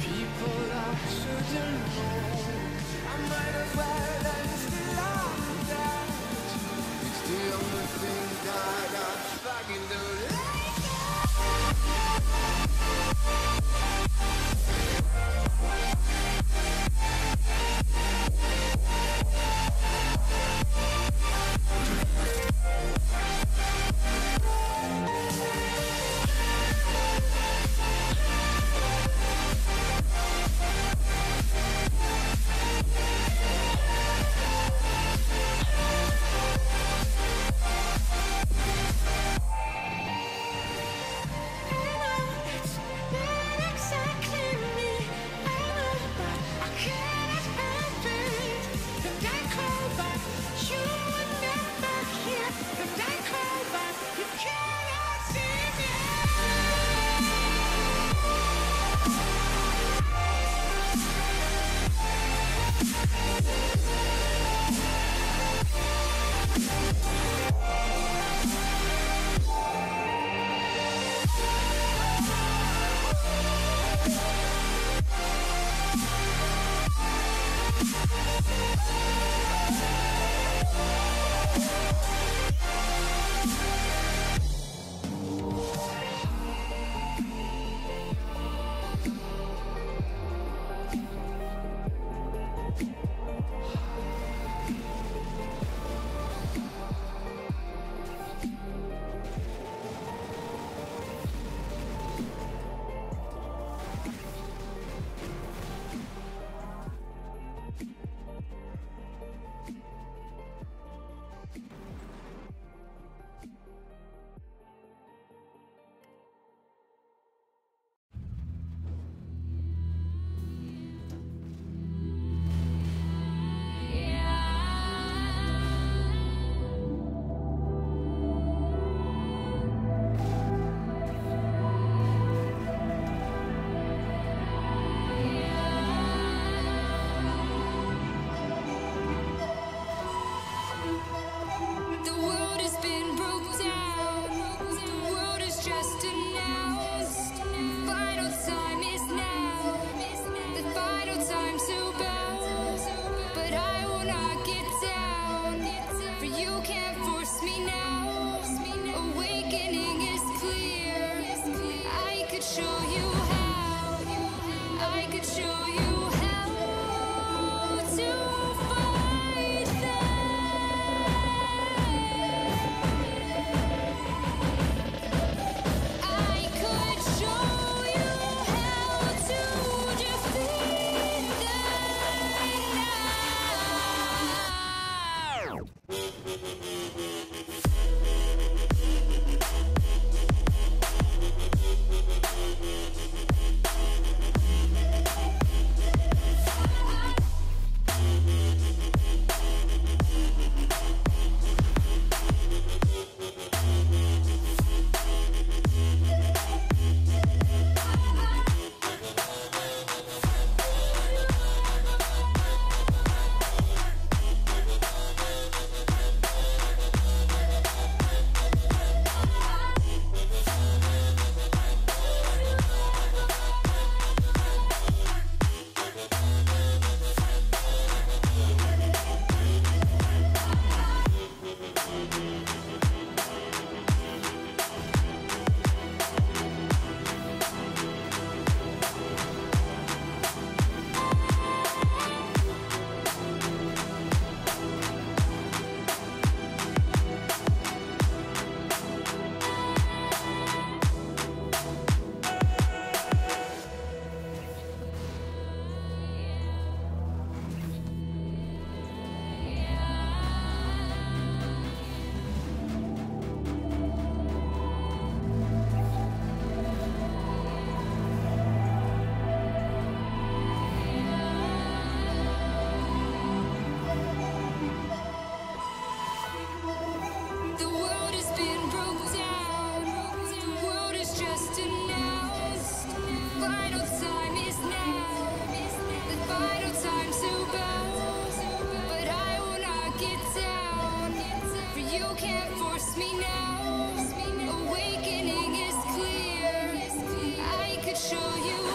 people I shouldn't know. I might as well. The world show you